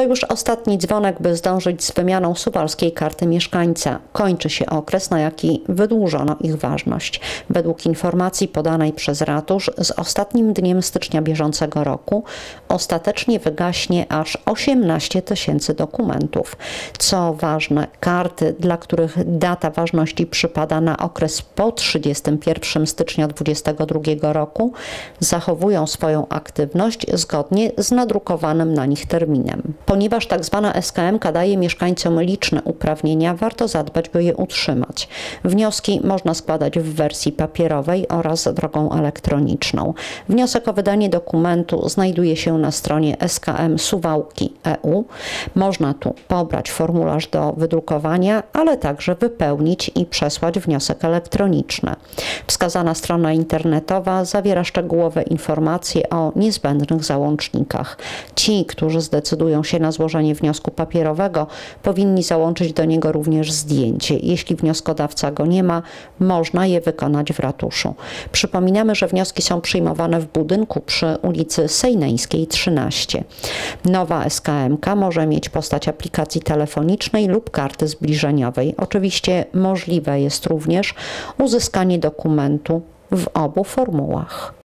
To już ostatni dzwonek, by zdążyć z wymianą suwalskiej karty mieszkańca. Kończy się okres, na jaki wydłużono ich ważność. Według informacji podanej przez ratusz z ostatnim dniem stycznia bieżącego roku ostatecznie wygaśnie aż 18 tysięcy dokumentów. Co ważne, karty, dla których data ważności przypada na okres po 31 stycznia 2022 roku, zachowują swoją aktywność zgodnie z nadrukowanym na nich terminem. Ponieważ. Tak SKM daje mieszkańcom liczne uprawnienia, warto zadbać, by je utrzymać. Wnioski można składać w wersji papierowej oraz drogą elektroniczną. Wniosek o wydanie dokumentu znajduje się na stronie SKM Suwałki EU. Można tu pobrać formularz do wydrukowania, ale także wypełnić i przesłać wniosek elektroniczny. Wskazana strona internetowa zawiera szczegółowe informacje o niezbędnych załącznikach. Ci, którzy zdecydują się na złożenie wniosku papierowego, powinni załączyć do niego również zdjęcie. Jeśli wnioskodawca go nie ma, można je wykonać w ratuszu. Przypominamy, że wnioski są przyjmowane w budynku przy ulicy Sejneńskiej 13. Nowa SKMK może mieć postać aplikacji telefonicznej lub karty zbliżeniowej. Oczywiście możliwe jest również uzyskanie dokumentu w obu formułach.